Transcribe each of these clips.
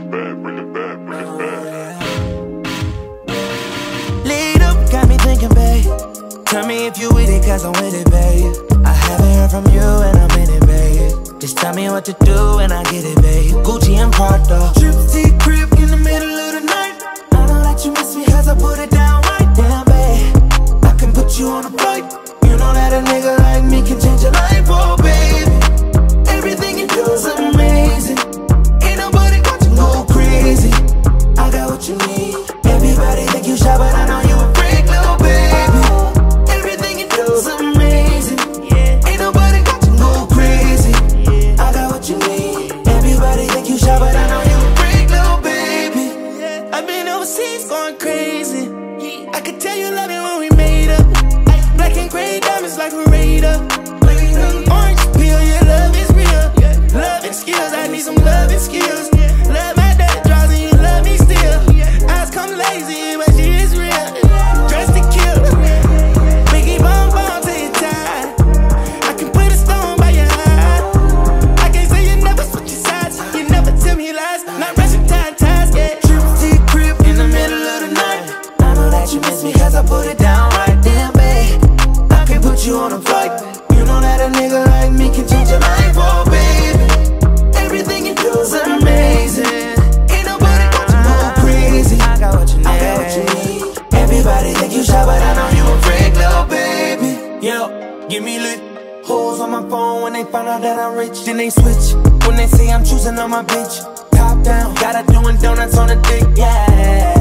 It, back, bring it back, bring it back. Lead up, got me thinking, babe. Tell me if you with it, cause I'm with it, babe. I haven't heard from you and I'm in it, babe. Just tell me what to do and I get it, babe. Gucci and Prada. Trip T crib in the middle of the night. I know that you miss me cause I put it down right down, babe. I can put you on a flight. You know that a nigga like me can I've been overseas going crazy. I could tell you love it when we made up. Black and gray diamonds like a radar. Orange peel, your love is real. Love and skills, I need some love and skills. Give me lit. Hoes on my phone when they find out that I'm rich, then they switch. When they say I'm choosing on my bitch, top down, got her doing donuts on the dick, yeah.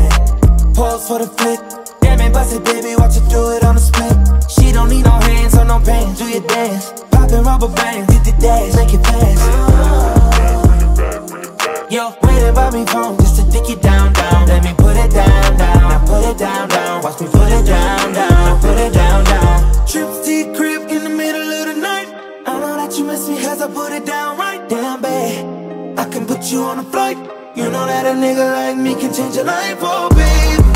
Pose for the flick. Damn it, bust it, baby, watch her do it on the split. She don't need no hands or no pants, do your dance. Poppin' rubber bands, hit the dash, make it fast. Yo, waiting by me phone just to dick it down, down. Let me put it down, down. Now put it down, down. Watch me put it down, down. Now put it down, down. I can put you on a flight. You know that a nigga like me can change your life, oh babe.